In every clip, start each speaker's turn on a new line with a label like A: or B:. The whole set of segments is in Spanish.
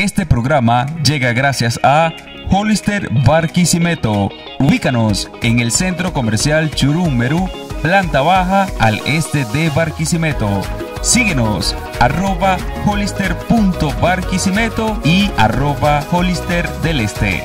A: Este programa llega gracias a Hollister Barquisimeto. Ubícanos en el centro comercial Churumberú, planta baja al este de Barquisimeto. Síguenos arroba hollister.barquisimeto y arroba hollister del este.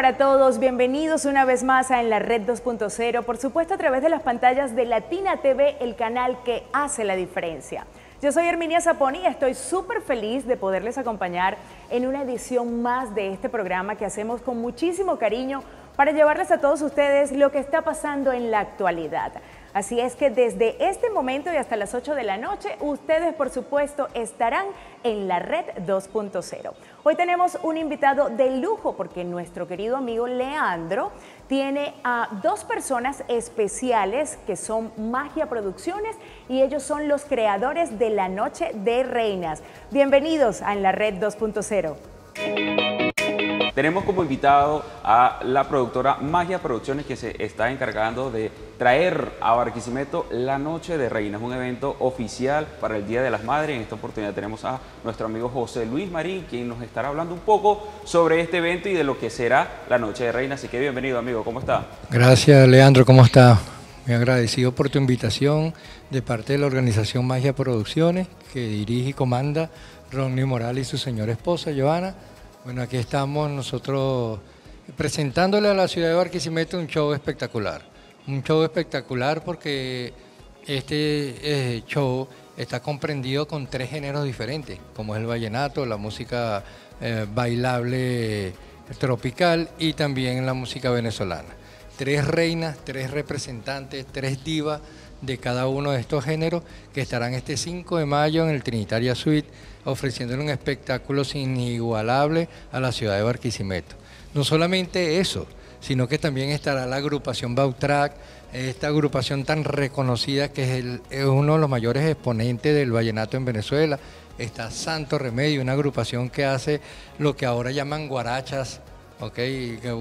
B: Para todos, bienvenidos una vez más a En la Red 2.0, por supuesto a través de las pantallas de Latina TV, el canal que hace la diferencia. Yo soy Herminia Zaponi y estoy súper feliz de poderles acompañar en una edición más de este programa que hacemos con muchísimo cariño para llevarles a todos ustedes lo que está pasando en la actualidad. Así es que desde este momento y hasta las 8 de la noche, ustedes por supuesto estarán en la red 2.0. Hoy tenemos un invitado de lujo porque nuestro querido amigo Leandro tiene a dos personas especiales que son Magia Producciones y ellos son los creadores de la Noche de Reinas. Bienvenidos a En la Red 2.0.
C: Tenemos como invitado a la productora Magia Producciones que se está encargando de traer a Barquisimeto la Noche de Reinas, un evento oficial para el Día de las Madres. En esta oportunidad tenemos a nuestro amigo José Luis Marín, quien nos estará hablando un poco sobre este evento y de lo que será la Noche de Reinas. Así que bienvenido, amigo, ¿cómo está?
D: Gracias, Leandro, ¿cómo está? Muy agradecido por tu invitación de parte de la organización Magia Producciones, que dirige y comanda Ronnie Morales y su señora esposa, Giovanna bueno, aquí estamos nosotros presentándole a la ciudad de Barquisimeto un show espectacular. Un show espectacular porque este eh, show está comprendido con tres géneros diferentes, como es el vallenato, la música eh, bailable tropical y también la música venezolana. Tres reinas, tres representantes, tres divas de cada uno de estos géneros que estarán este 5 de mayo en el Trinitaria Suite ofreciéndole un espectáculo inigualable a la ciudad de Barquisimeto. No solamente eso, sino que también estará la agrupación Bautrac, esta agrupación tan reconocida que es, uno de los mayores exponentes del vallenato en Venezuela. Está Santo Remedio, una agrupación que hace lo que ahora llaman guarachas, ¿ok?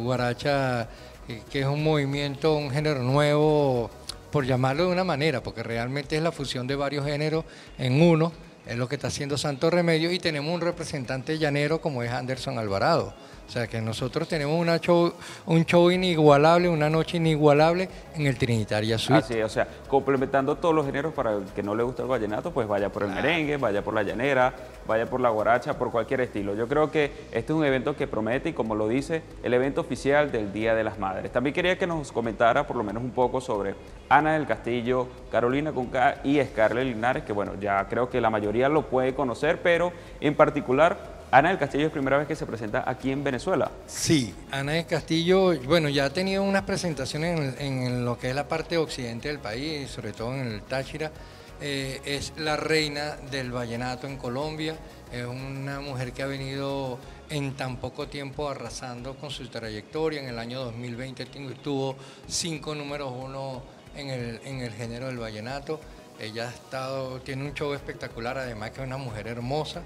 D: Guaracha, eh, que es un movimiento, un género nuevo, por llamarlo de una manera, porque realmente es la fusión de varios géneros en uno es lo que está haciendo Santo Remedio y tenemos un representante llanero como es Anderson Alvarado. O sea que nosotros tenemos una show, un show inigualable, una noche inigualable en el Trinitaria Suite.
C: Así o sea, complementando todos los géneros para el que no le gusta el vallenato, pues vaya por el merengue, vaya por la llanera, vaya por la guaracha, por cualquier estilo. Yo creo que este es un evento que promete y como lo dice, el evento oficial del Día de las Madres. También quería que nos comentara por lo menos un poco sobre Ana del Castillo, Carolina Conca y Scarlett Linares, que bueno, ya creo que la mayoría lo puede conocer, pero en particular Ana del Castillo es primera vez que se presenta aquí en Venezuela.
D: Sí, Ana del Castillo, bueno, ya ha tenido unas presentaciones en, lo que es la parte occidente del país, sobre todo en el Táchira. Eh, es la reina del vallenato en Colombia, es una mujer que ha venido en tan poco tiempo arrasando con su trayectoria. En el año 2020 tuvo cinco números uno en el, en el género del vallenato. Ella ha estado, tiene un show espectacular, además que es una mujer hermosa.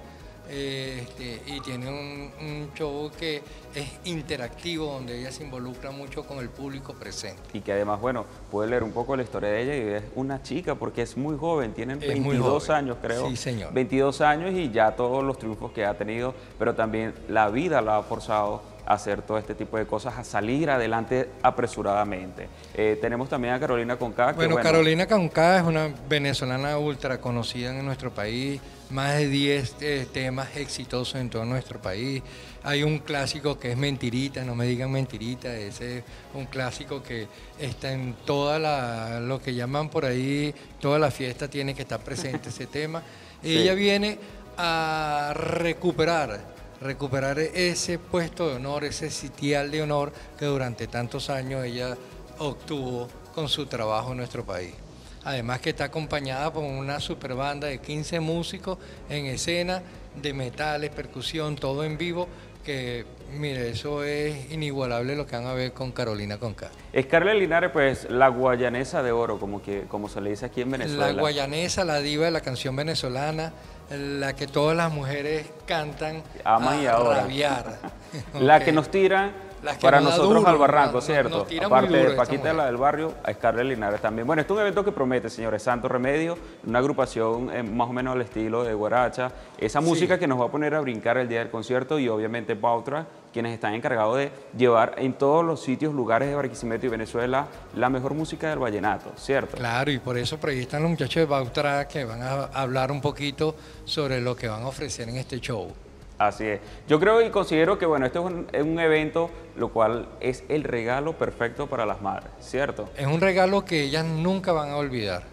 D: Este, y tiene un, show que es interactivo, donde ella se involucra mucho con el público presente.
C: Y que además, bueno, puede leer un poco la historia de ella y es una chica porque es muy joven, tiene 22 años creo.
D: Sí, señor.
C: 22 años y ya todos los triunfos que ha tenido, pero también la vida la ha forzado hacer todo este tipo de cosas, a salir adelante apresuradamente. Eh, tenemos también a Carolina Conca.
D: bueno, Carolina Conca es una venezolana ultra conocida en nuestro país, más de 10 eh, temas exitosos en todo nuestro país. Hay un clásico que es Mentirita, no me digan Mentirita, ese es un clásico que está en toda la, lo que llaman por ahí, toda la fiesta tiene que estar presente ese tema. Ella viene a recuperar recuperar ese puesto de honor, ese sitial de honor que durante tantos años ella obtuvo con su trabajo en nuestro país. Además que está acompañada por una super banda de 15 músicos en escena, de metales, percusión, todo en vivo, que, mire, eso es inigualable lo que van a ver con Carolina Conca.
C: Scarlett Linares, pues la guayanesa de oro, como, que, como se le dice aquí en Venezuela.
D: La guayanesa, la diva de la canción venezolana, la que todas las mujeres cantan
C: Aman y
D: a
C: ahora.
D: rabiar.
C: La que nos tiran
D: Las que
C: para nosotros
D: duro,
C: al barranco, ¿cierto?
D: nos tira muy
C: Aparte
D: duro
C: de Paquita, la del barrio, a Scarlett Linares también. Bueno, este es un evento que promete, señores. Santo Remedio, una agrupación eh, más o menos al estilo de Guaracha. Esa música que nos va a poner a brincar el día del concierto y obviamente Bautra, quienes están encargados de llevar en todos los sitios, lugares de Barquisimeto y Venezuela la mejor música del vallenato, ¿cierto?
D: Claro, y por eso por ahí están los muchachos de Bautra que van a hablar un poquito sobre lo que van a ofrecer en este show.
C: Así es. Yo creo y considero que, bueno, esto es un, es un evento lo cual es el regalo perfecto para las madres, ¿cierto?
D: Es un regalo que ellas nunca van a olvidar,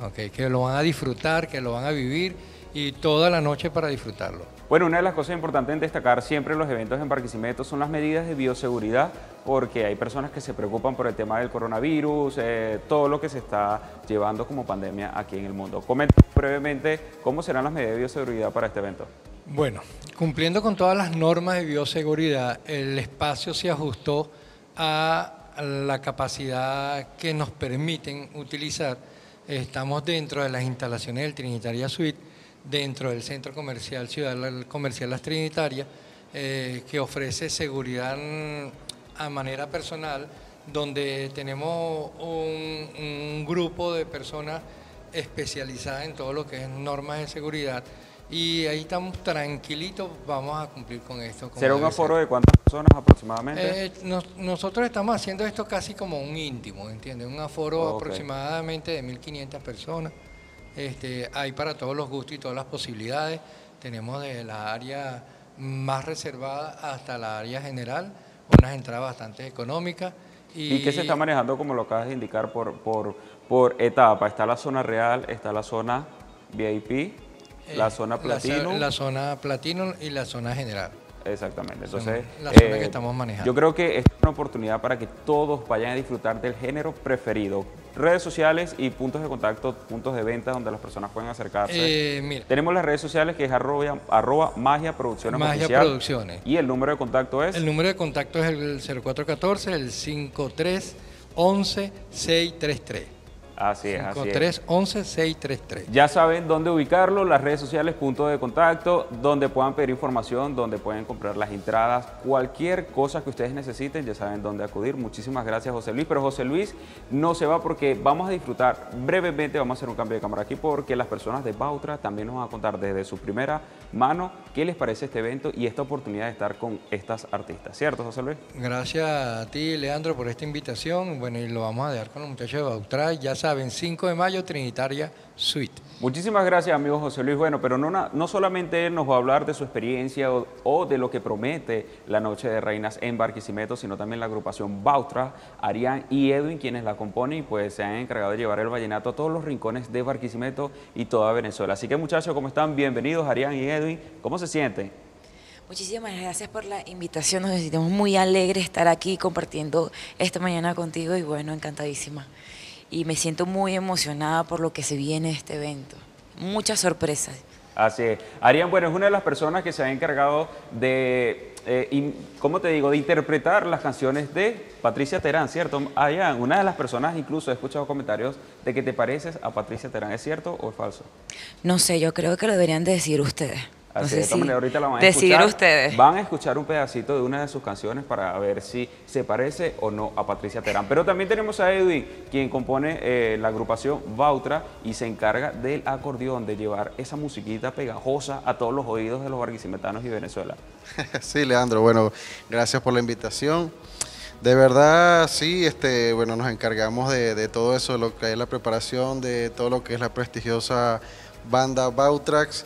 D: ¿ok? que lo van a disfrutar, que lo van a vivir y toda la noche para disfrutarlo.
C: Bueno, una de las cosas importantes en destacar siempre en los eventos en Barquisimeto son las medidas de bioseguridad, porque hay personas que se preocupan por el tema del coronavirus, eh, todo lo que se está llevando como pandemia aquí en el mundo. Comenta brevemente cómo serán las medidas de bioseguridad para este evento.
D: Bueno, cumpliendo con todas las normas de bioseguridad, el espacio se ajustó a la capacidad que nos permiten utilizar. Estamos dentro de las instalaciones del Trinitaria Suite, dentro del Centro Comercial Ciudad Comercial Las Trinitarias, eh, que ofrece seguridad a manera personal, donde tenemos un, un grupo de personas especializadas en todo lo que es normas de seguridad y ahí estamos tranquilitos, vamos a cumplir con esto.
C: ¿Será un
D: ser.
C: aforo de cuántas personas aproximadamente?
D: Eh, nos- nosotros estamos haciendo esto casi como un íntimo, ¿entiendes? Un aforo aproximadamente de 1.500 personas. Este, hay para todos los gustos y todas las posibilidades. Tenemos de la área más reservada hasta la área general, unas entradas bastante económicas.
C: ¿Y qué se está manejando, como lo acabas de indicar, por, por, por etapa? Está la zona real, está la zona VIP, la
D: Eh,
C: zona
D: La,
C: platino.
D: la zona platino y la zona general.
C: Exactamente. Entonces,
D: la zona
C: eh,
D: que estamos manejando.
C: Yo creo que es una oportunidad para que todos vayan a disfrutar del género preferido. Redes sociales y puntos de contacto, puntos de venta donde las personas pueden acercarse.
D: Eh, mira,
C: Tenemos las redes sociales que es arroba, arroba magia producciones
D: Magia
C: oficial.
D: Producciones.
C: Y el número de contacto es.
D: el número de contacto es el 0414, el 5311 633.
C: Así es, así es.
D: 5311 633.
C: Ya saben dónde ubicarlo, las redes sociales, punto de contacto, donde puedan pedir información, donde pueden comprar las entradas, cualquier cosa que ustedes necesiten, ya saben dónde acudir. Muchísimas gracias, José Luis. Pero José Luis no se va porque vamos a disfrutar brevemente, vamos a hacer un cambio de cámara aquí porque las personas de Bautra también nos van a contar desde su primera mano qué les parece este evento y esta oportunidad de estar con estas artistas. ¿Cierto, José Luis?
D: Gracias a ti, Leandro, por esta invitación. Bueno, y lo vamos a dejar con los muchachos de Bautra. Ya saben, 5 de mayo, Trinitaria Suite.
C: Muchísimas gracias, amigo José Luis. Bueno, pero no, no solamente él nos va a hablar de su experiencia o, o de lo que promete la Noche de Reinas en Barquisimeto, sino también la agrupación Bautra, Arián y Edwin, quienes la componen y pues se han encargado de llevar el vallenato a todos los rincones de Barquisimeto y toda Venezuela. Así que muchachos, ¿cómo están? Bienvenidos, Arián y Edwin. ¿Cómo se sienten?
E: Muchísimas gracias por la invitación. Nos sentimos muy alegres de estar aquí compartiendo esta mañana contigo y bueno, encantadísima. Y me siento muy emocionada por lo que se viene de este evento. Muchas sorpresas.
C: Así es. Arián, bueno, es una de las personas que se ha encargado de, eh, in- ¿cómo te digo?, de interpretar las canciones de Patricia Terán, ¿cierto? Arián, una de las personas, incluso he escuchado comentarios de que te pareces a Patricia Terán, ¿es cierto o es falso?
E: No sé, yo creo que lo deberían de decir ustedes. No
C: Así
E: sé
C: de esta
E: si
C: manera, ahorita la van a escuchar.
E: ustedes.
C: Van a escuchar un pedacito de una de sus canciones para ver si se parece o no a Patricia Terán. Pero también tenemos a Edwin, quien compone eh, la agrupación Bautra y se encarga del acordeón, de llevar esa musiquita pegajosa a todos los oídos de los barquisimetanos y Venezuela.
F: Sí, Leandro, bueno, gracias por la invitación. De verdad, sí, este, bueno, nos encargamos de, de todo eso, lo que es la preparación de todo lo que es la prestigiosa banda Bautrax.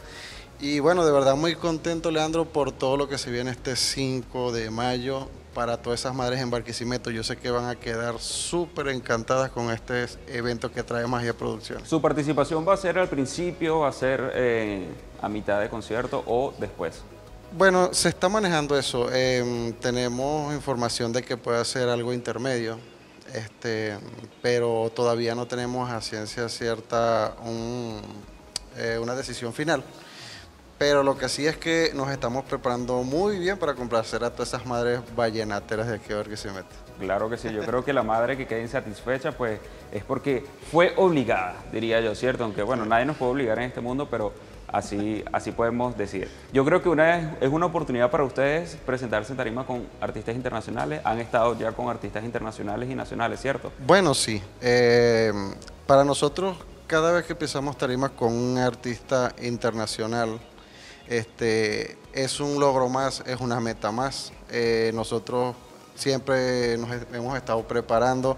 F: Y bueno, de verdad muy contento, Leandro, por todo lo que se viene este 5 de mayo para todas esas madres en Barquisimeto. Yo sé que van a quedar súper encantadas con este evento que trae Magia Producciones.
C: ¿Su participación va a ser al principio, va a ser eh, a mitad de concierto o después?
F: Bueno, se está manejando eso. Em, tenemos información de que puede ser algo intermedio, este, pero todavía no tenemos a ciencia cierta un, eh, una decisión final. Pero lo que sí es que nos estamos preparando muy bien para complacer a todas esas madres vallenateras de aquí a ver qué se mete.
C: Claro que sí, yo creo que la madre que quede insatisfecha pues es porque fue obligada, diría yo, ¿cierto? Aunque bueno, nadie nos puede obligar en este mundo, pero así, así podemos decir. Yo creo que una es una oportunidad para ustedes presentarse en tarima con artistas internacionales. Han estado ya con artistas internacionales y nacionales, ¿cierto?
F: Bueno, sí. Eh, para nosotros, cada vez que empezamos tarima con un artista internacional, este, es un logro más, es una meta más. Eh, nosotros siempre nos hemos estado preparando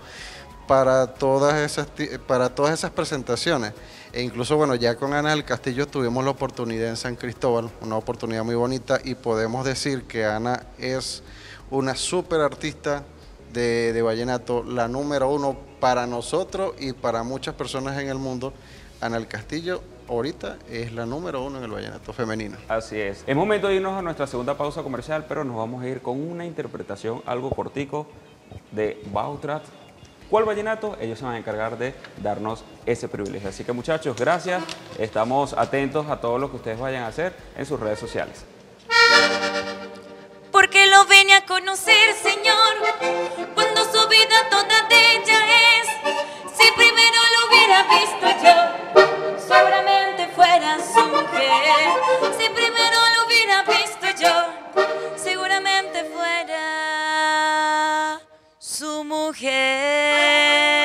F: para todas esas, para todas esas presentaciones. E incluso, bueno, ya con Ana del Castillo tuvimos la oportunidad en San Cristóbal, una oportunidad muy bonita, y podemos decir que Ana es una súper artista de, de vallenato, la número uno para nosotros y para muchas personas en el mundo. Ana del Castillo ahorita es la número uno en el vallenato femenino.
C: Así es. Es momento de irnos a nuestra segunda pausa comercial, pero nos vamos a ir con una interpretación algo cortico de Bautrat. ¿Cuál vallenato? Ellos se van a encargar de darnos ese privilegio. Así que muchachos, gracias. Estamos atentos a todo lo que ustedes vayan a hacer en sus redes sociales.
G: Porque lo vine a conocer, Señor, cuando su vida toda de ella es. Si primero lo hubiera visto yo, seguramente fuera su mujer. Si primero lo hubiera visto yo, seguramente fuera su mujer.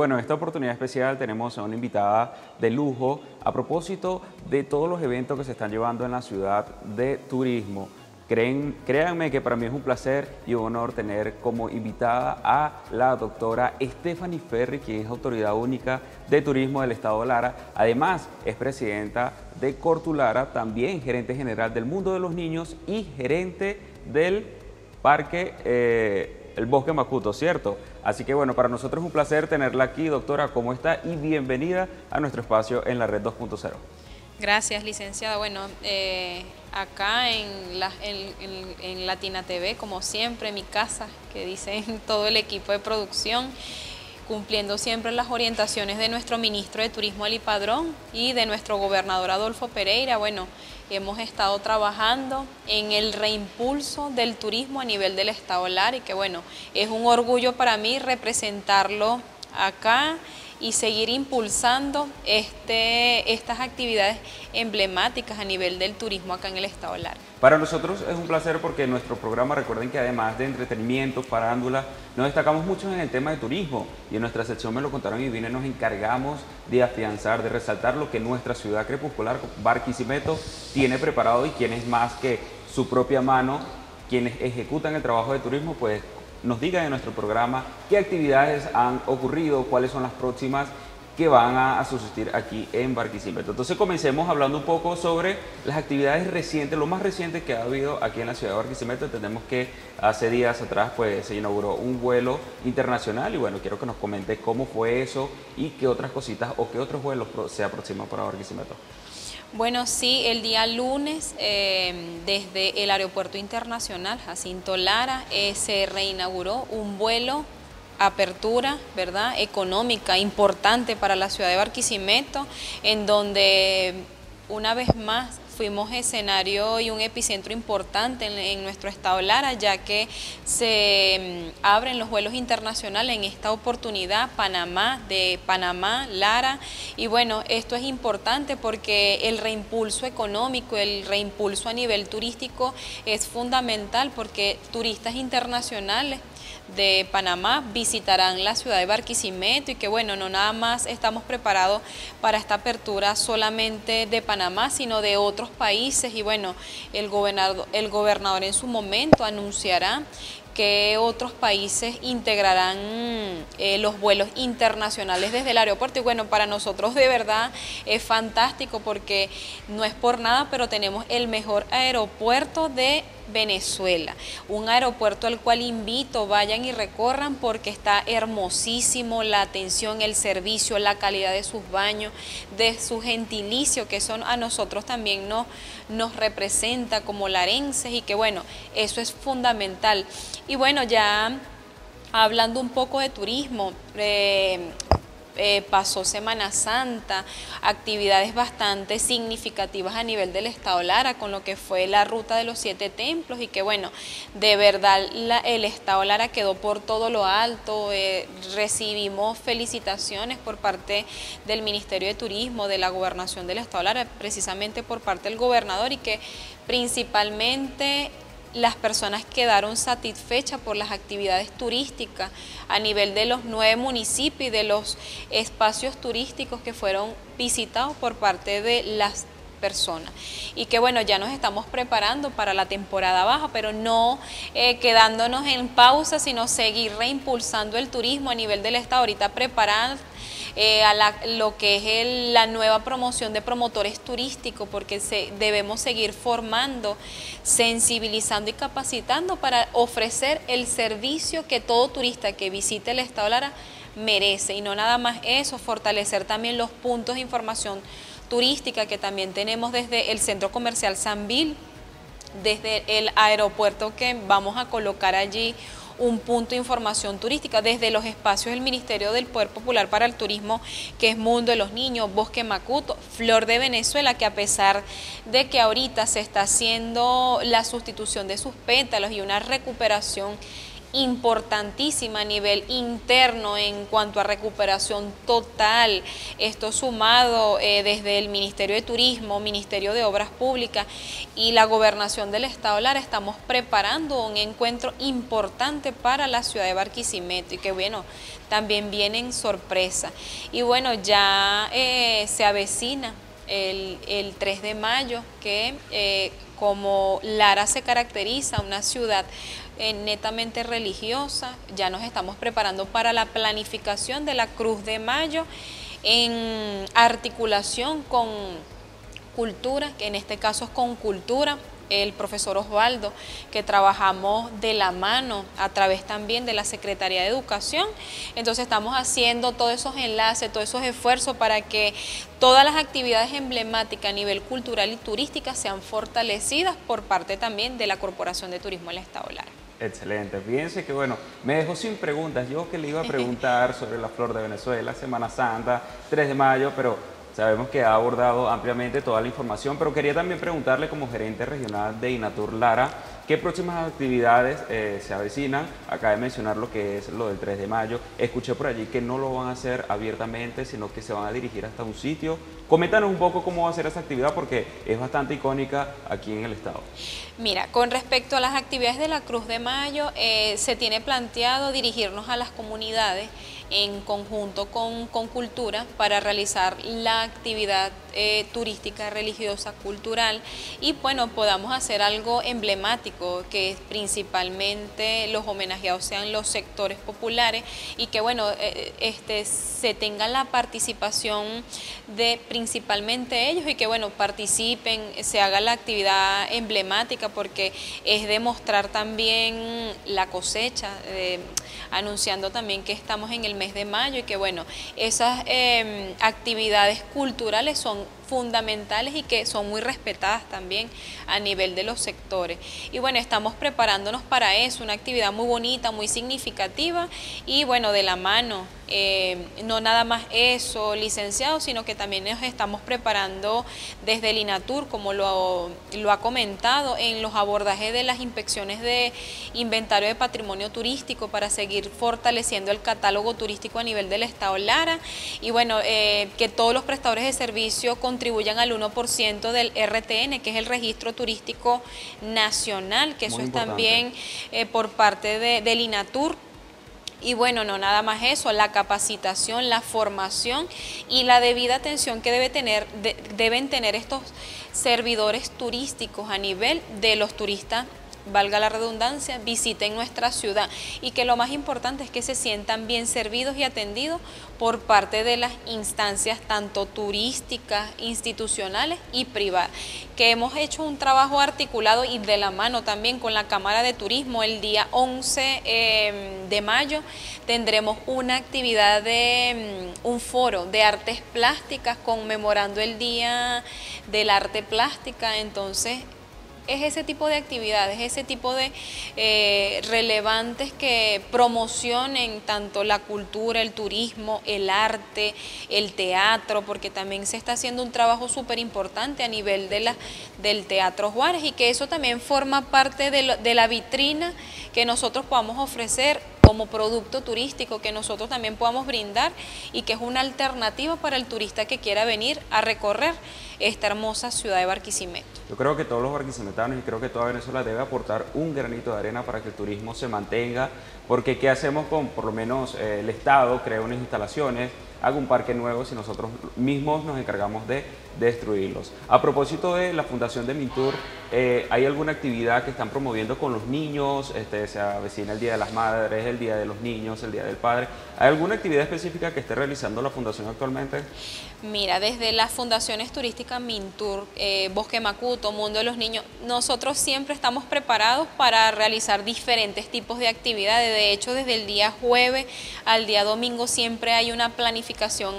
C: Bueno, en esta oportunidad especial tenemos a una invitada de lujo a propósito de todos los eventos que se están llevando en la ciudad de turismo. Créanme que para mí es un placer y un honor tener como invitada a la doctora Stephanie Ferri, quien es autoridad única de turismo del Estado de Lara. Además, es presidenta de Cortulara, también gerente general del Mundo de los Niños y gerente del Parque eh, El Bosque Macuto, ¿cierto? Así que bueno, para nosotros es un placer tenerla aquí, doctora, ¿cómo está? Y bienvenida a nuestro espacio en la red 2.0.
H: Gracias, licenciada. Bueno, eh, acá en, la, en, Latina TV, como siempre, mi casa, que dicen todo el equipo de producción, cumpliendo siempre las orientaciones de nuestro ministro de Turismo, Ali Padrón, y de nuestro gobernador Adolfo Pereira. Bueno, hemos estado trabajando en el reimpulso del turismo a nivel del Estado Lara y que bueno, es un orgullo para mí representarlo acá y seguir impulsando este, estas actividades emblemáticas a nivel del turismo acá en el Estado Lara.
C: Para nosotros es un placer porque nuestro programa, recuerden que además de entretenimiento, farándula, nos destacamos mucho en el tema de turismo y en nuestra sección Me lo contaron y vine nos encargamos de afianzar, de resaltar lo que nuestra ciudad crepuscular, Barquisimeto, tiene preparado y quienes más que su propia mano, quienes ejecutan el trabajo de turismo, pues nos digan en nuestro programa qué actividades han ocurrido, cuáles son las próximas que van a, subsistir aquí en Barquisimeto. Entonces comencemos hablando un poco sobre las actividades recientes, lo más reciente que ha habido aquí en la ciudad de Barquisimeto. Entendemos que hace días atrás pues, se inauguró un vuelo internacional y bueno, quiero que nos comente cómo fue eso y qué otras cositas o qué otros vuelos se aproximan para Barquisimeto.
H: Bueno, sí, el día lunes em, desde el Aeropuerto Internacional Jacinto Lara eh, se reinauguró un vuelo apertura, ¿verdad?, económica importante para la ciudad de Barquisimeto, en donde una vez más fuimos escenario y un epicentro importante en, nuestro estado Lara, ya que se mm, abren los vuelos internacionales en esta oportunidad, Panamá, de Panamá, Lara, y bueno, esto es importante porque el reimpulso económico, el reimpulso a nivel turístico es fundamental porque turistas internacionales de Panamá visitarán la ciudad de Barquisimeto y que bueno, no nada más estamos preparados para esta apertura solamente de Panamá, sino de otros países y bueno, el gobernador, el gobernador en su momento anunciará qué otros países integrarán eh, los vuelos internacionales desde el aeropuerto. Y bueno, para nosotros de verdad es fantástico porque no es por nada, pero tenemos el mejor aeropuerto de Venezuela, un aeropuerto al cual invito, vayan y recorran porque está hermosísimo la atención, el servicio, la calidad de sus baños, de su gentilicio, que son a nosotros también nos, nos representa como larenses y que bueno, eso es fundamental. Y bueno, ya hablando un poco de turismo, eh, eh, pasó Semana Santa, actividades bastante significativas a nivel del Estado Lara, con lo que fue la ruta de los siete templos y que bueno, de verdad el Estado Lara quedó por todo lo alto, eh, recibimos felicitaciones por parte del Ministerio de Turismo, de la Gobernación del Estado Lara, precisamente por parte del gobernador y que principalmente las personas quedaron satisfechas por las actividades turísticas a nivel de los nueve municipios y de los espacios turísticos que fueron visitados por parte de las personas. Y que bueno, ya nos estamos preparando para la temporada baja, pero no eh, quedándonos en pausa, sino seguir reimpulsando el turismo a nivel del Estado. Ahorita preparar eh, a lo que es la nueva promoción de promotores turísticos, porque se, debemos seguir formando, sensibilizando y capacitando para ofrecer el servicio que todo turista que visite el Estado Lara merece. Y no nada más eso, fortalecer también los puntos de información turística que también tenemos desde el Centro Comercial Sanvil, desde el aeropuerto que vamos a colocar allí un punto de información turística desde los espacios del Ministerio del Poder Popular para el Turismo, que es Mundo de los Niños, Bosque Macuto, Flor de Venezuela, que a pesar de que ahorita se está haciendo la sustitución de sus pétalos y una recuperación importantísima a nivel interno en cuanto a recuperación total. Esto sumado eh, desde el Ministerio de Turismo, Ministerio de Obras Públicas y la Gobernación del Estado Lara estamos preparando un encuentro importante para la ciudad de Barquisimeto y que bueno, también vienen sorpresa. Y bueno, ya eh, se avecina el, 3 de mayo que eh, como Lara se caracteriza, una ciudad eh, netamente religiosa. Ya nos estamos preparando para la planificación de la Cruz de Mayo en articulación con cultura, que en este caso es con cultura, el profesor Osvaldo, que trabajamos de la mano a través también de la Secretaría de Educación. Entonces estamos haciendo todos esos enlaces, todos esos esfuerzos para que todas las actividades emblemáticas a nivel cultural y turística sean fortalecidas por parte también de la Corporación de Turismo del Estado Lara.
C: Excelente. Fíjense que bueno, me dejó sin preguntas. Yo que le iba a preguntar sobre la flor de Venezuela, Semana Santa, 3 de mayo, pero sabemos que ha abordado ampliamente toda la información, pero quería también preguntarle como gerente regional de Inatur Lara, ¿Qué próximas actividades eh, se avecinan? Acaba de mencionar lo que es lo del 3 de mayo. Escuché por allí que no lo van a hacer abiertamente, sino que se van a dirigir hasta un sitio. Coméntanos un poco cómo va a ser esa actividad porque es bastante icónica aquí en el estado.
H: Mira, con respecto a las actividades de la Cruz de Mayo, eh, se tiene planteado dirigirnos a las comunidades en conjunto con, con Cultura para realizar la actividad eh, turística, religiosa, cultural y bueno, podamos hacer algo emblemático que principalmente los homenajeados sean los sectores populares y que bueno, eh, este, se tenga la participación de principalmente ellos y que bueno, participen, se haga la actividad emblemática porque es demostrar también la cosecha, eh, anunciando también que estamos en el mes de mayo y que bueno, esas actividades culturales son fundamentales y que son muy respetadas también a nivel de los sectores. Y bueno, estamos preparándonos para eso, una actividad muy bonita, muy significativa y bueno, de la mano, eh, no nada más eso, licenciado, sino que también nos estamos preparando desde el INATUR, como lo, ha comentado, en los abordajes de las inspecciones de inventario de patrimonio turístico para seguir fortaleciendo el catálogo turístico a nivel del Estado Lara y bueno, eh, que todos los prestadores de servicio contribuyan al 1% del RTN, que es el Registro Turístico Nacional, que eso es también eh, por parte de, del INATUR. Y bueno, no nada más eso, la capacitación, la formación y la debida atención que debe tener, deben tener estos servidores turísticos a nivel de los turistas valga la redundancia, visiten nuestra ciudad. Y que lo más importante es que se sientan bien servidos y atendidos por parte de las instancias tanto turísticas, institucionales y privadas, que hemos hecho un trabajo articulado y de la mano también con la Cámara de Turismo. El día 11 em, de mayo tendremos una actividad de em, un foro de artes plásticas conmemorando el Día del Arte Plástica, entonces es ese tipo de actividades, ese tipo de eh, relevantes que promocionen tanto la cultura, el turismo, el arte, el teatro, porque también se está haciendo un trabajo súper importante a nivel de la, del Teatro Juárez y que eso también forma parte de, de la vitrina que nosotros podamos ofrecer como producto turístico que nosotros también podamos brindar y que es una alternativa para el turista que quiera venir a recorrer esta hermosa ciudad de Barquisimeto.
C: Yo creo que todos los barquisimetanos y creo que toda Venezuela debe aportar un granito de arena para que el turismo se mantenga, porque ¿qué hacemos con, por lo menos, eh, el Estado crea unas instalaciones, haga un parque nuevo si nosotros mismos nos encargamos de destruirlos. A propósito de la Fundación de Mintur, eh, ¿hay alguna actividad que están promoviendo con los niños? Este, se avecina el Día de las Madres, el Día de los Niños, el Día del Padre. ¿Hay alguna actividad específica que esté realizando la Fundación actualmente?
H: Mira, desde las fundaciones turísticas Mintur, eh, Bosque Macuto, Mundo de los Niños, nosotros siempre estamos preparados para realizar diferentes tipos de actividades. De hecho, desde el día jueves al día domingo siempre hay una planificación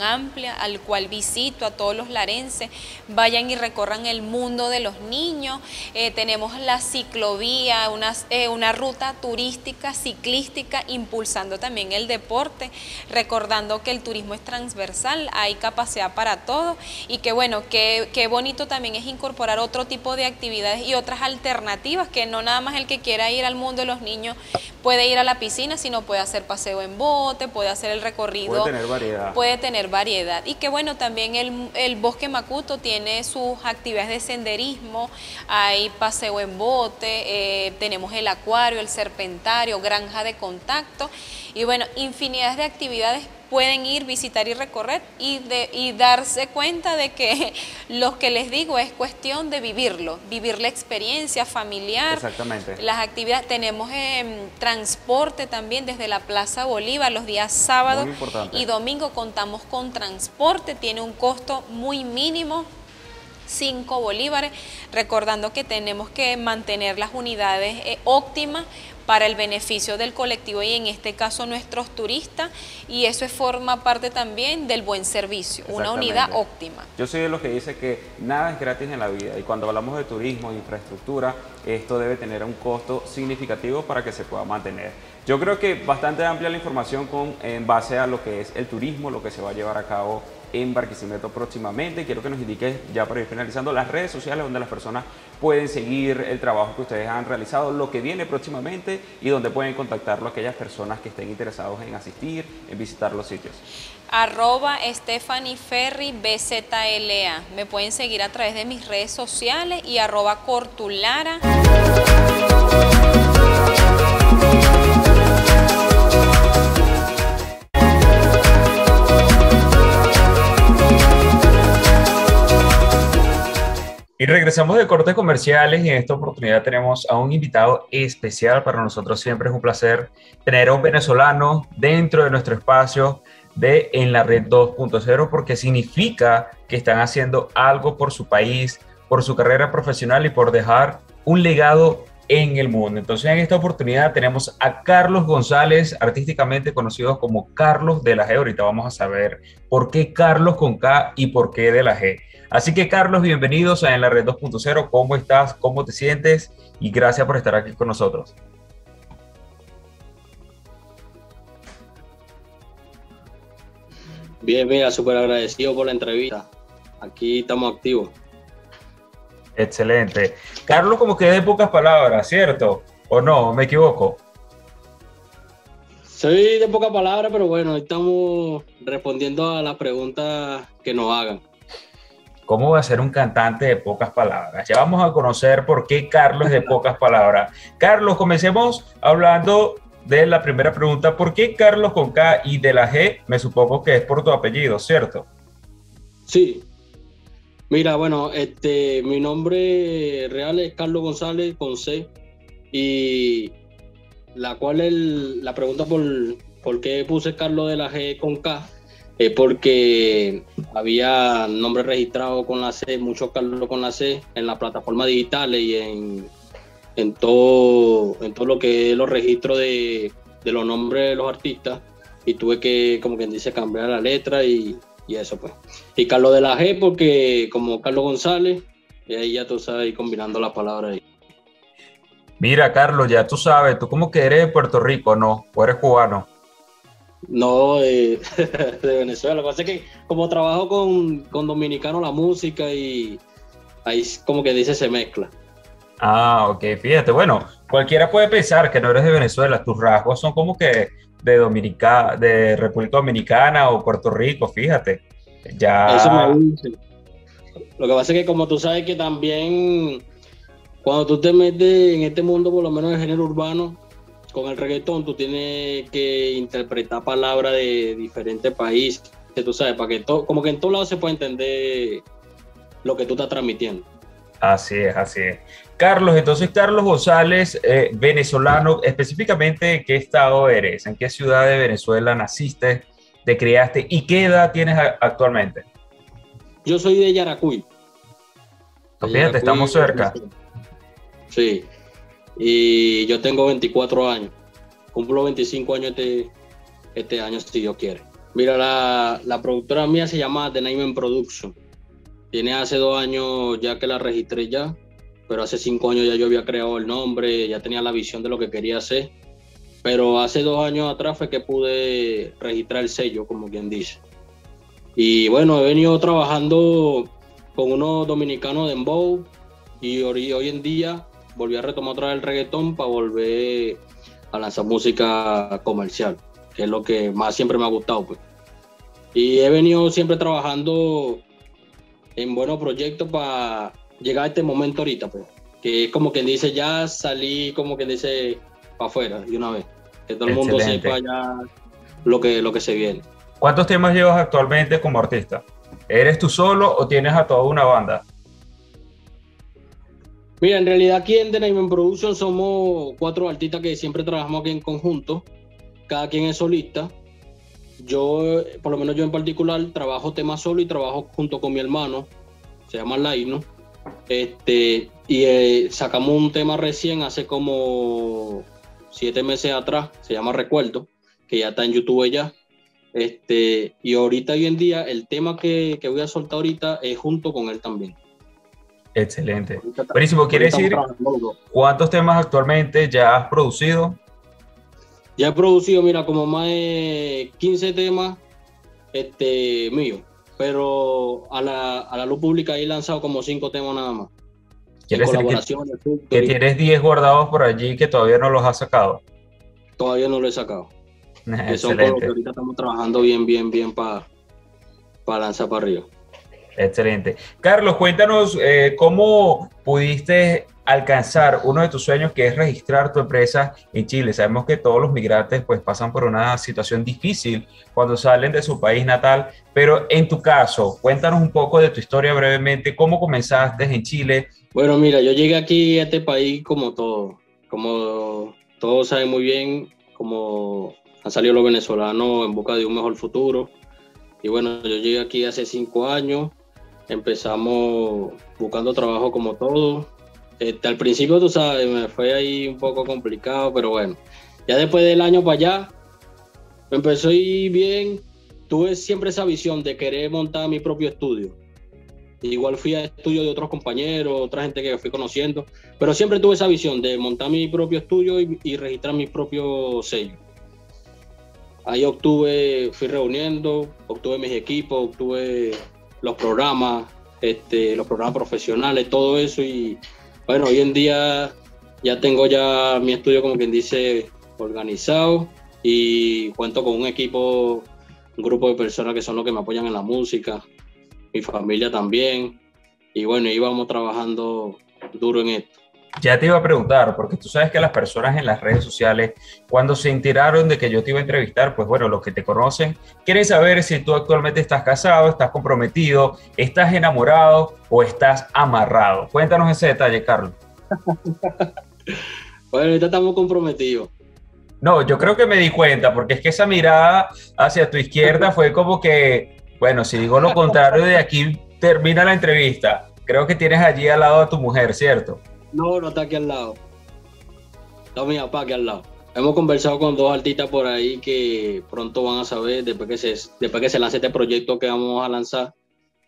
H: amplia al cual visito a todos los larenses, vayan y recorran el mundo de los niños. Eh, tenemos la ciclovía, una, eh, una ruta turística, ciclística, impulsando también el deporte, recordando que el turismo es transversal, hay capacidad para todo y que bueno, qué, qué bonito también es incorporar otro tipo de actividades y otras alternativas, que no nada más el que quiera ir al mundo de los niños puede ir a la piscina, sino puede hacer paseo en bote, puede hacer el recorrido.
C: Puede tener variedad.
H: Tener variedad. Y que bueno, también el, el Bosque Macuto tiene sus actividades de senderismo, hay paseo en bote, eh, tenemos el acuario, el serpentario, granja de contacto y bueno, infinidades de actividades pueden ir, visitar y recorrer y, de, y darse cuenta de que lo que les digo es cuestión de vivirlo, vivir la experiencia familiar.
C: Exactamente.
H: Las actividades, tenemos em, transporte también desde la Plaza Bolívar los días sábados y domingo contamos con transporte, tiene un costo muy mínimo. 5 bolívares, recordando que tenemos que mantener las unidades eh, óptimas para el beneficio del colectivo y en este caso nuestros turistas y eso forma parte también del buen servicio, una unidad óptima.
C: Yo soy de los que dice que nada es gratis en la vida y cuando hablamos de turismo, de infraestructura, esto debe tener un costo significativo para que se pueda mantener. Yo creo que bastante amplia la información con, en base a lo que es el turismo, lo que se va a llevar a cabo en Barquisimeto próximamente. Quiero que nos indiques, ya para ir finalizando, las redes sociales donde las personas pueden seguir el trabajo que ustedes han realizado, lo que viene próximamente y donde pueden contactarlo aquellas personas que estén interesados en asistir, en visitar los sitios.
H: Arroba Stephanie Ferry BZLA. Me pueden seguir a través de mis redes sociales y arroba Cortulara.
A: Y regresamos de cortes comerciales y en esta oportunidad tenemos a un invitado especial. Para nosotros siempre es un placer tener a un venezolano dentro de nuestro espacio de En la Red 2.0 porque significa que están haciendo algo por su país, por su carrera profesional y por dejar un legado en el mundo. Entonces en esta oportunidad tenemos a Carlos González, artísticamente conocido como Carlos de la G. Ahorita vamos a saber por qué Carlos con K y por qué de la G. Así que Carlos, bienvenidos a En la Red 2.0. ¿Cómo estás? ¿Cómo te sientes? Y gracias por estar aquí con nosotros.
I: Bien, mira, súper agradecido por la entrevista. Aquí estamos activos.
A: Excelente. Carlos, como que de pocas palabras, ¿cierto? ¿O no? ¿Me equivoco?
I: Soy de poca palabra, pero bueno, estamos respondiendo a las preguntas que nos hagan.
A: ¿Cómo va a ser un cantante de pocas palabras? Ya vamos a conocer por qué Carlos es de pocas palabras. Carlos, comencemos hablando de la primera pregunta. ¿Por qué Carlos con K y de la G? Me supongo que es por tu apellido, ¿cierto?
I: Sí. Mira, bueno, este, mi nombre real es Carlos González con C. Y la cual el, la pregunta por, por qué puse Carlos de la G con K es porque había nombre registrado con la C, muchos Carlos con la C, en las plataformas digitales y en, en, todo, en todo lo que es los registros de, de los nombres de los artistas. Y tuve que, como quien dice, cambiar la letra y, y eso pues. Y Carlos de la G porque como Carlos González, y ahí ya tú sabes, combinando las palabras ahí.
C: Mira, Carlos, ya tú sabes, tú como que eres de Puerto Rico, ¿no? ¿O eres cubano?
I: No, de, de Venezuela. Lo que pasa es que como trabajo con, con dominicanos la música y ahí como que dice se mezcla.
C: Ah, ok, fíjate, bueno, cualquiera puede pensar que no eres de Venezuela, tus rasgos son como que de Dominica, de República Dominicana o Puerto Rico, fíjate. Ya.
I: Eso me gusta. Lo que pasa es que como tú sabes que también cuando tú te metes en este mundo, por lo menos el género urbano, con el reggaetón, tú tienes que interpretar palabras de diferentes países, tú sabes, para que todo, como que en todos lados se pueda entender lo que tú estás transmitiendo.
C: Así es, así es. Carlos, entonces Carlos González, eh, venezolano, específicamente, ¿en qué estado eres? ¿En qué ciudad de Venezuela naciste, te criaste y qué edad tienes actualmente?
I: Yo soy de Yaracuy.
C: Fíjate, estamos cerca.
I: Sí. Y yo tengo 24 años. Cumplo 25 años este, este año, si Dios quiere. Mira, la, la productora mía se llama The Production. Tiene hace dos años ya que la registré ya, pero hace cinco años ya yo había creado el nombre, ya tenía la visión de lo que quería hacer. Pero hace dos años atrás fue que pude registrar el sello, como quien dice. Y bueno, he venido trabajando con unos dominicanos de Embow y hoy, hoy en día volví a retomar otra vez el reggaetón para volver a lanzar música comercial, que es lo que más siempre me ha gustado. Pues. Y he venido siempre trabajando en buenos proyectos para llegar a este momento ahorita, pues, que es como quien dice, ya salí como quien dice para afuera de una vez, que todo el mundo sepa ya lo que, lo que se viene.
C: ¿Cuántos temas llevas actualmente como artista? ¿Eres tú solo o tienes a toda una banda?
I: Mira, en realidad aquí en The Naiman Production somos cuatro artistas que siempre trabajamos aquí en conjunto. Cada quien es solista. Yo, por lo menos yo en particular, trabajo temas solo y trabajo junto con mi hermano. Se llama Laino. Este, y eh, sacamos un tema recién hace como siete meses atrás. Se llama Recuerdo, que ya está en YouTube ya. Este, y ahorita, hoy en día, el tema que, que voy a soltar ahorita es junto con él también.
C: Excelente.
I: Ahorita-
C: Buenísimo, quiere decir. ¿cuántos temas actualmente ya has producido?
I: Ya he producido, mira, como más de 15 temas este, míos, pero a la, a la luz pública he lanzado como 5 temas nada más.
C: Quiere decir que, tienes 10 guardados por allí que todavía no los has sacado.
I: todavía no lo he sacado. Que son con los que ahorita estamos trabajando bien, bien, bien para lanzar para arriba.
C: excelente. Carlos, cuéntanos eh, cómo pudiste alcanzar uno de tus sueños que es registrar tu empresa en Chile. Sabemos que todos los migrantes pues pasan por una situación difícil cuando salen de su país natal, pero en tu caso, cuéntanos un poco de tu historia brevemente, cómo comenzaste en Chile,
I: Bueno, mira, yo llegué aquí a este país como todo, como todos saben muy bien, como han salido los venezolanos en busca de un mejor futuro. Y bueno, yo llegué aquí hace cinco años, empezamos buscando trabajo como todo. Este, al principio, tú sabes, me fue ahí un poco complicado, pero bueno, ya después del año para allá, me empezó a bien. Tuve siempre esa visión de querer montar mi propio estudio. Igual fui a estudios de otros compañeros, otra gente que fui conociendo, pero siempre tuve esa visión de montar mi propio estudio y, y registrar mi propio sello. Ahí obtuve, fui reuniendo, obtuve mis equipos, obtuve los programas, este, los programas profesionales, todo eso y bueno, hoy en día ya tengo ya mi estudio como quien dice organizado y cuento con un equipo, un grupo de personas que son los que me apoyan en la música, mi familia también. Y bueno, íbamos trabajando duro en esto.
C: Ya te iba a preguntar, porque tú sabes que las personas en las redes sociales, cuando se enteraron de que yo te iba a entrevistar, pues bueno, los que te conocen, quieren saber si tú actualmente estás casado, estás comprometido, estás enamorado o estás amarrado. Cuéntanos ese detalle, Carlos.
I: Bueno, ahorita estamos comprometidos.
C: No, yo creo que me di cuenta, porque es que esa mirada hacia tu izquierda fue como que, bueno, si digo lo contrario, de aquí termina la entrevista. Creo que tienes allí al lado a tu mujer, ¿cierto?
I: No, no está aquí al lado. Está mi papá aquí al lado. Hemos conversado con dos artistas por ahí que pronto van a saber, después que se, después que se lance este proyecto que vamos a lanzar,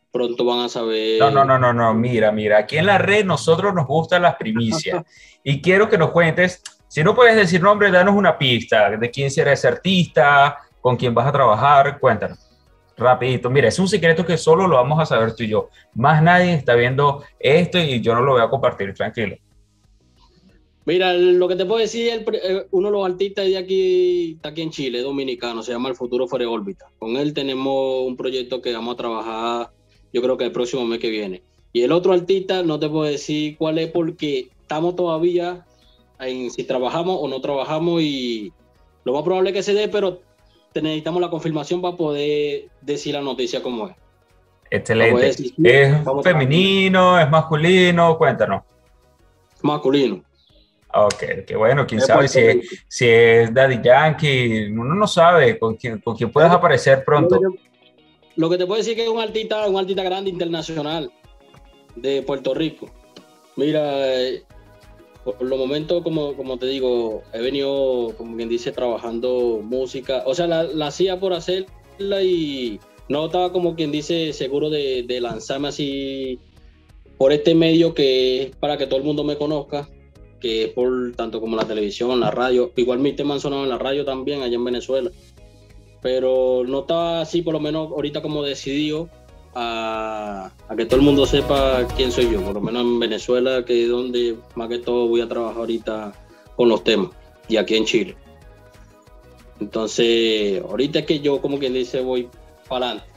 I: pronto van a saber.
C: No, no, no, no, no, mira, mira, aquí en la red nosotros nos gustan las primicias y quiero que nos cuentes, si no puedes decir nombre, danos una pista de quién será ese artista, con quién vas a trabajar, cuéntanos. Rapidito, mira, es un secreto que solo lo vamos a saber tú y yo. Más nadie está viendo esto y yo no lo voy a compartir, tranquilo.
I: Mira, lo que te puedo decir, el, eh, uno de los artistas de aquí, está aquí en Chile, dominicano, se llama El Futuro Fuera. Con él tenemos un proyecto que vamos a trabajar, yo creo que el próximo mes que viene. Y el otro artista, no te puedo decir cuál es porque estamos todavía en si trabajamos o no trabajamos y lo más probable es que se dé, pero necesitamos la confirmación para poder decir la noticia como es.
C: Excelente. ¿Es femenino, es masculino? Cuéntanos.
I: Masculino.
C: Ok, qué bueno, quién sabe si es, si es Daddy Yankee, uno no sabe con quién, con quién puedes aparecer pronto.
I: Lo que te puedo decir es que es un artista, un artista grande internacional de Puerto Rico. Mira, eh, por los momentos, como, como te digo, he venido, como quien dice, trabajando música. O sea, la, hacía por hacerla y no estaba como quien dice seguro de, de lanzarme así por este medio que es para que todo el mundo me conozca que es por tanto como la televisión, la radio. Igual mis temas han sonado en la radio también allá en Venezuela. Pero no estaba así, por lo menos ahorita como decidido a, que todo el mundo sepa quién soy yo, por lo menos en Venezuela, que es donde más que todo voy a trabajar ahorita con los temas, y aquí en Chile. Entonces, ahorita es que yo, como quien dice, voy para adelante.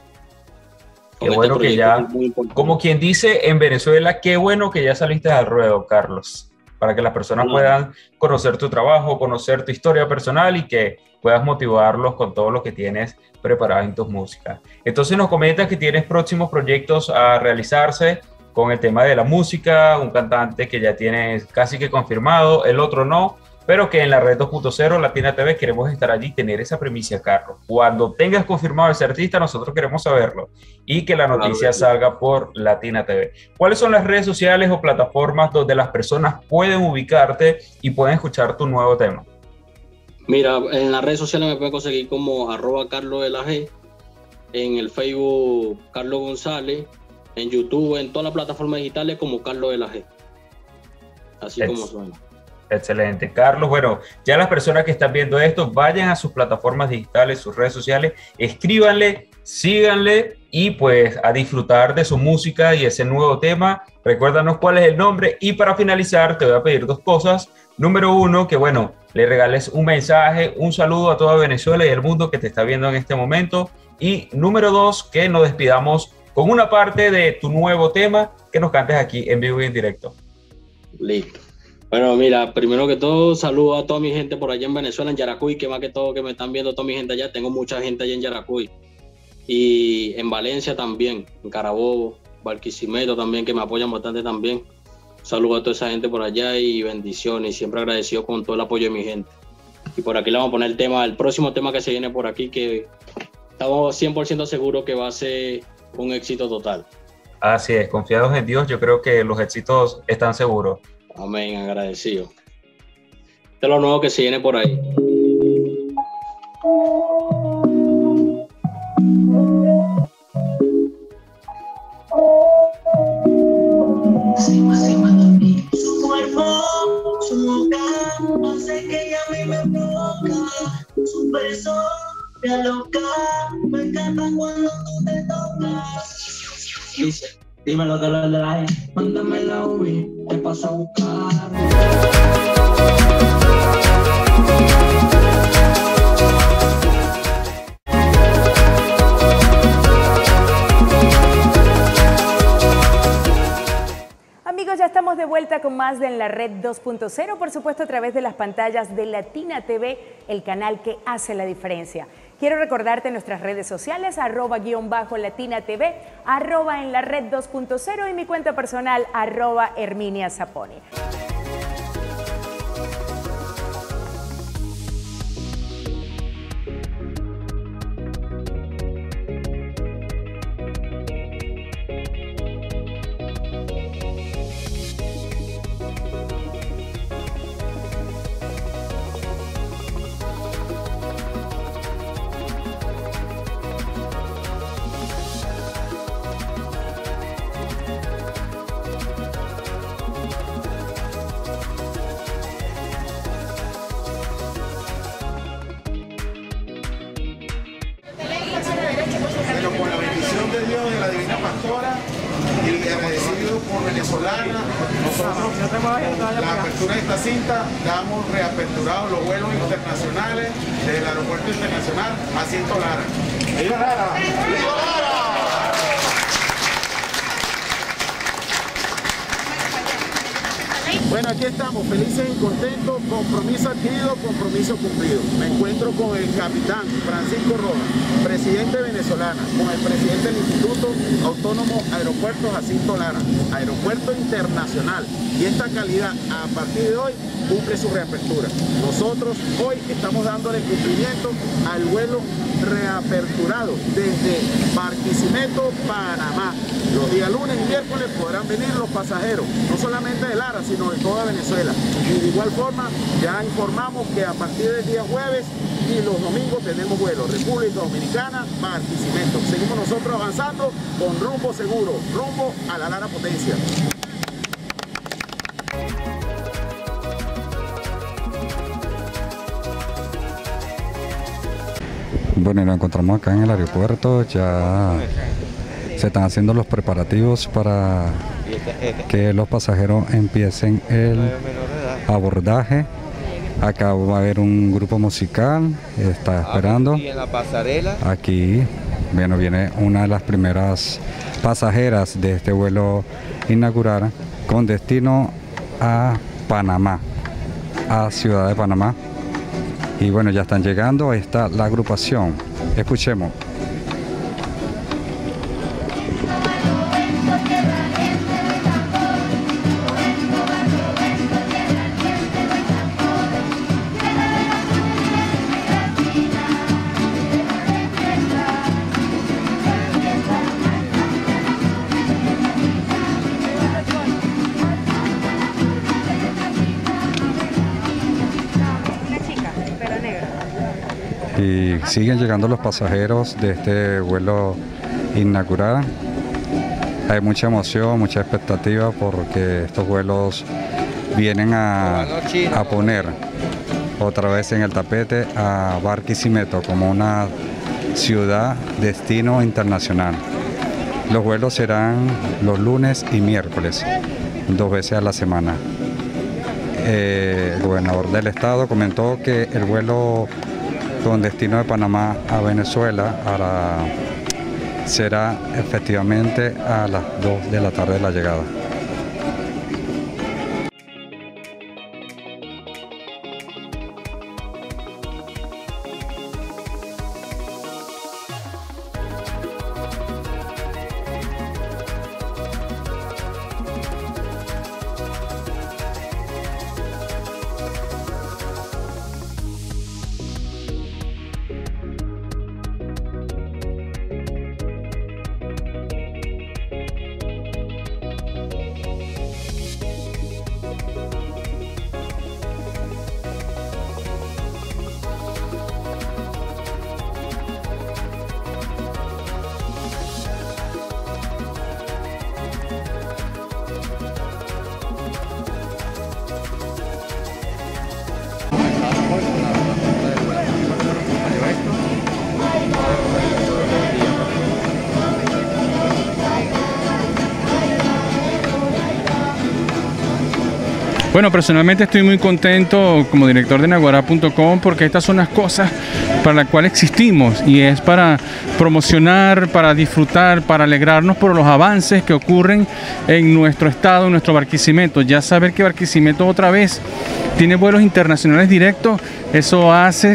C: Qué este bueno que ya, como quien dice en Venezuela, qué bueno que ya saliste al ruedo, Carlos para que las personas puedan conocer tu trabajo, conocer tu historia personal y que puedas motivarlos con todo lo que tienes preparado en tus músicas. Entonces nos comentas que tienes próximos proyectos a realizarse con el tema de la música, un cantante que ya tienes casi que confirmado, el otro no, pero que en la red 2.0 Latina TV queremos estar allí, tener esa premisa, Carlos. Cuando tengas confirmado ese artista, nosotros queremos saberlo y que la noticia salga por Latina TV. ¿Cuáles son las redes sociales o plataformas donde las personas pueden ubicarte y pueden escuchar tu nuevo tema?
I: Mira, en las redes sociales me pueden conseguir como arroba Carlos en el Facebook Carlos González, en YouTube, en todas las plataformas digitales como Carlos G. Así como suena.
C: Excelente. Carlos, bueno, ya las personas que están viendo esto, vayan a sus plataformas digitales, sus redes sociales, escríbanle, síganle y pues a disfrutar de su música y ese nuevo tema. Recuérdanos cuál es el nombre y para finalizar te voy a pedir dos cosas. Número uno, que bueno, le regales un mensaje, un saludo a toda Venezuela y el mundo que te está viendo en este momento. Y número dos, que nos despidamos con una parte de tu nuevo tema que nos cantes aquí en vivo y en directo.
I: Listo. Bueno, mira, primero que todo, saludo a toda mi gente por allá en Venezuela, en Yaracuy, que más que todo que me están viendo toda mi gente allá. Tengo mucha gente allá en Yaracuy. Y en Valencia también, en Carabobo, Barquisimeto también, que me apoyan bastante también. Saludo a toda esa gente por allá y bendiciones. Y siempre agradecido con todo el apoyo de mi gente. Y por aquí le vamos a poner el tema, el próximo tema que se viene por aquí, que estamos 100% seguros que va a ser un éxito total.
C: Así es, confiados en Dios, yo creo que los éxitos están seguros.
I: Amén, agradecido. Este es lo nuevo que se viene por ahí.
J: Boca, hace que ella a mí me provoca. Su beso me aloca, me encanta cuando tú te tocas. Dice. Dímelo de la la mándame la UBI, te paso a buscar.
B: Ya estamos de vuelta con más de En la Red 2.0, por supuesto a través de las pantallas de Latina TV, el canal que hace la diferencia. Quiero recordarte nuestras redes sociales, arroba guion bajo latina TV, arroba en la red 2.0 y mi cuenta personal, arroba Herminia Zaponi.
K: Nosotros, la apertura de esta cinta, damos reaperturados los vuelos internacionales del Aeropuerto Internacional Jacinto Lara. ¡Viva Lara! ¡Viva Lara! Bueno, aquí estamos, felices y contentos, compromiso adquirido, compromiso cumplido. Me encuentro con el capitán Francisco Rojas, presidente venezolano, con el presidente del Instituto Autónomo Aeropuerto Jacinto Lara, aeropuerto internacional. Y esta calidad, a partir de hoy, cumple su reapertura. Nosotros hoy estamos dándole cumplimiento al vuelo reaperturado desde Barquisimeto, Panamá. Los días lunes y miércoles podrán venir los pasajeros, no solamente de Lara, sino de toda Venezuela. Y de igual forma, ya informamos que a partir del día jueves y los domingos tenemos vuelos República Dominicana, Barquisimeto. Seguimos nosotros avanzando con rumbo seguro, rumbo a la Lara Potencia.
L: Bueno, y nos encontramos acá en el aeropuerto, ya se están haciendo los preparativos para que los pasajeros empiecen el abordaje. Acá va a haber un grupo musical, está esperando.
M: Aquí en la pasarela.
L: Aquí, bueno, viene una de las primeras pasajeras de este vuelo inaugural con destino a Panamá, a Ciudad de Panamá. Y bueno, ya están llegando, ahí está la agrupación. Escuchemos. Siguen llegando los pasajeros de este vuelo inaugural. Hay mucha emoción, mucha expectativa porque estos vuelos vienen a, poner otra vez en el tapete a Barquisimeto como una ciudad destino internacional. Los vuelos serán los lunes y miércoles, dos veces a la semana. Eh, el gobernador del estado comentó que el vuelo con destino de Panamá a Venezuela será efectivamente a las 2 de la tarde de la llegada.
N: Bueno, personalmente estoy muy contento como director de naguará.com porque estas son las cosas para las cuales existimos y es para promocionar, para disfrutar, para alegrarnos por los avances que ocurren en nuestro estado, en nuestro Barquisimeto. Ya saber que Barquisimeto otra vez tiene vuelos internacionales directos, eso hace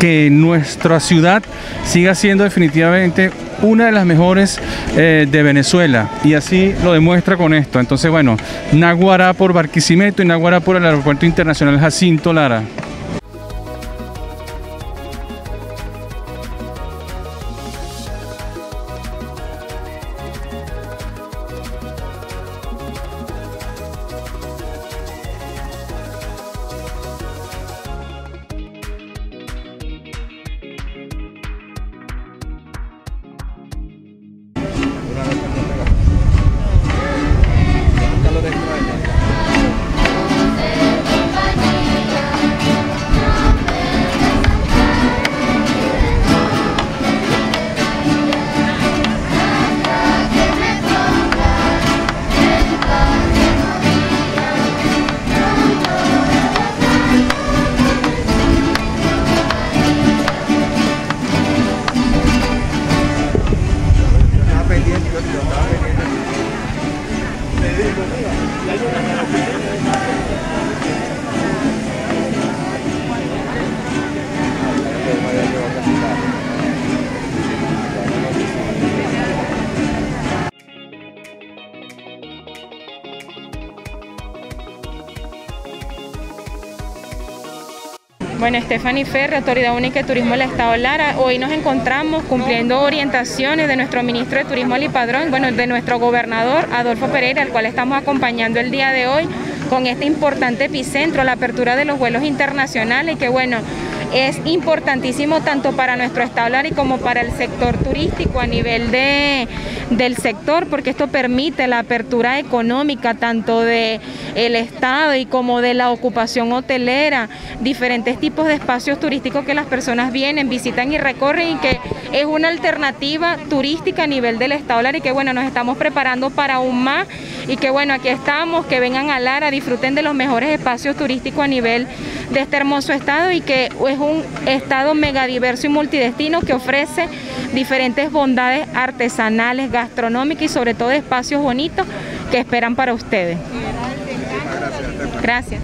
N: que nuestra ciudad siga siendo definitivamente una de las mejores eh, de Venezuela y así lo demuestra con esto. Entonces, bueno, Naguará por Barquisimeto y Naguará por el Aeropuerto Internacional Jacinto Lara.
M: Bueno, Stephanie Ferre, Autoridad Única de Turismo del Estado Lara. Hoy nos encontramos cumpliendo orientaciones de nuestro ministro de Turismo Ali Padrón, bueno, de nuestro gobernador Adolfo Pereira, al cual estamos acompañando el día de hoy con este importante epicentro, la apertura de los vuelos internacionales, que bueno, es importantísimo tanto para nuestro estado y como para el sector turístico a nivel de, del sector, porque esto permite la apertura económica tanto de el estado y como de la ocupación hotelera, diferentes tipos de espacios turísticos que las personas vienen, visitan y recorren y que es una alternativa turística a nivel del estado y que bueno, nos estamos preparando para aún más y que bueno, aquí estamos, que vengan a Lara, disfruten de los mejores espacios turísticos a nivel de este hermoso estado y que es un estado megadiverso y multidestino que ofrece diferentes bondades artesanales, gastronómicas y sobre todo espacios bonitos que esperan para ustedes. Gracias.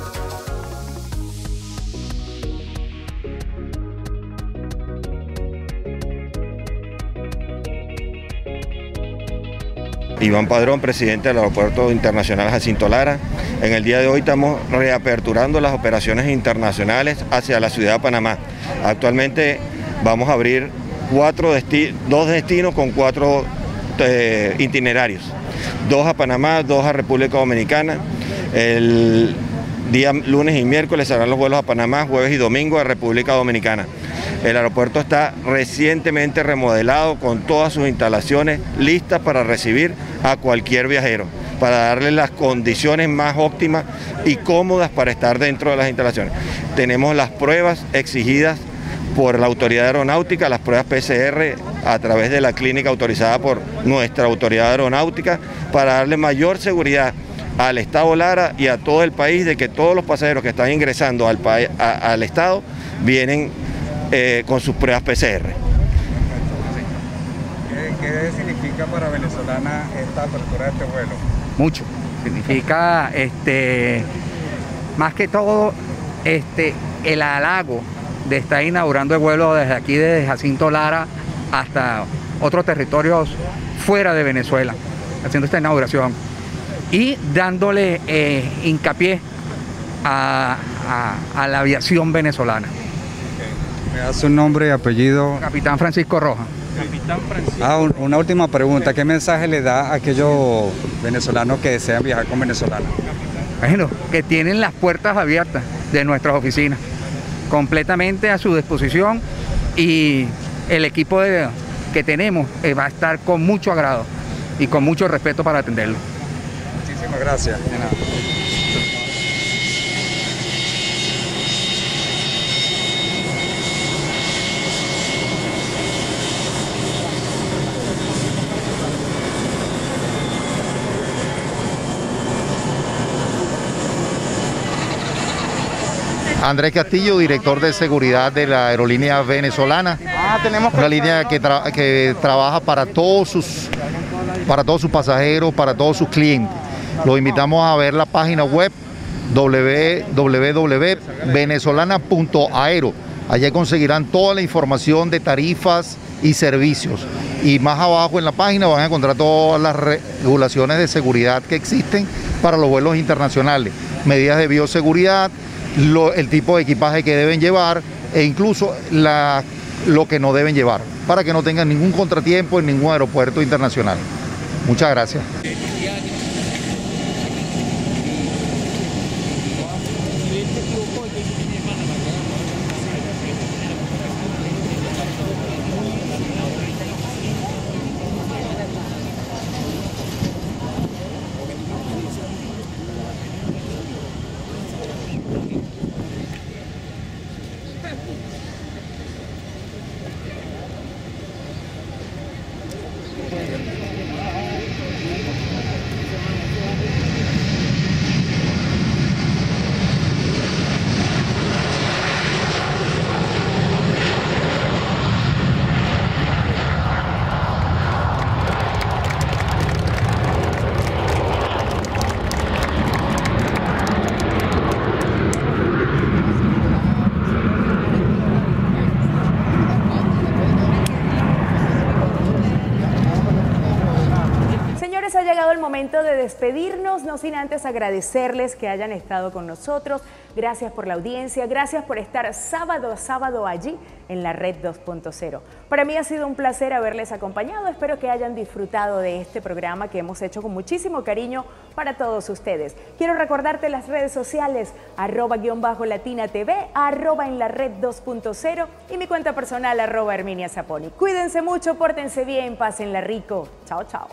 O: Iván Padrón, presidente del Aeropuerto Internacional Jacinto Lara. En el día de hoy estamos reaperturando las operaciones internacionales hacia la ciudad de Panamá. Actualmente vamos a abrir dos destinos con cuatro eh, itinerarios. Dos a Panamá, dos a República Dominicana. Día lunes y miércoles serán los vuelos a Panamá, jueves y domingo a República Dominicana. El aeropuerto está recientemente remodelado con todas sus instalaciones listas para recibir a cualquier viajero, para darle las condiciones más óptimas y cómodas para estar dentro de las instalaciones. Tenemos las pruebas exigidas por la autoridad aeronáutica, las pruebas PCR a través de la clínica autorizada por nuestra autoridad aeronáutica, para darle mayor seguridad al Estado Lara y a todo el país de que todos los pasajeros que están ingresando al, país- a- al Estado vienen eh, con sus pruebas PCR.
L: ¿Qué, qué significa para venezolana esta apertura de este vuelo?
P: mucho. Significa este más que todo este el halago de estar inaugurando el vuelo desde aquí, desde Jacinto Lara hasta otros territorios fuera de Venezuela, haciendo esta inauguración y dándole eh, hincapié a, a- a la aviación venezolana.
L: ¿Me das su nombre y apellido?
P: Capitán Francisco Roja.
N: Capitán Francisco.
L: Ah, un- una última pregunta. ¿Qué mensaje le da a aquellos venezolanos que desean viajar con venezolanos?
P: Bueno, que tienen las puertas abiertas de nuestras oficinas, completamente a su disposición y el equipo de- que tenemos eh, va a estar con mucho agrado y con mucho respeto para atenderlo.
L: Muchísimas gracias. De nada.
Q: Andrés Castillo, director de seguridad de la aerolínea venezolana. Una línea que, tra- que trabaja para todos sus para todos sus pasajeros, para todos sus clientes. Los invitamos a ver la página web www.venezolana.aero. Allí conseguirán toda la información de tarifas y servicios. Y más abajo en la página van a encontrar todas las regulaciones de seguridad que existen para los vuelos internacionales, medidas de bioseguridad, el tipo de equipaje que deben llevar e incluso lo que no deben llevar, para que no tengan ningún contratiempo en ningún aeropuerto internacional. Muchas gracias.
B: Despedirnos, no sin antes agradecerles que hayan estado con nosotros. Gracias por la audiencia, gracias por estar sábado a sábado allí en la red 2.0. Para mí ha sido un placer haberles acompañado, espero que hayan disfrutado de este programa que hemos hecho con muchísimo cariño para todos ustedes. Quiero recordarte las redes sociales, arroba guion bajo latina TV, arroba en la red 2.0 y mi cuenta personal, arroba Herminia Zaponi. Cuídense mucho, pórtense bien, pásenla rico. Chao, chao.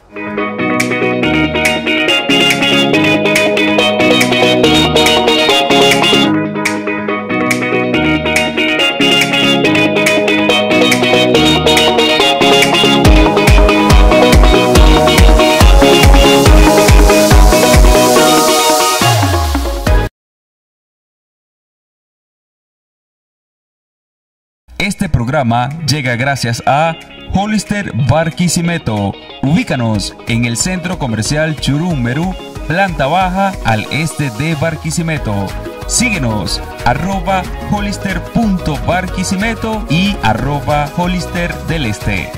C: Programa llega gracias a Hollister Barquisimeto. Ubícanos en el centro comercial Churummerú, planta baja al este de Barquisimeto. Síguenos arroba hollister.barquisimeto y arroba hollister del este.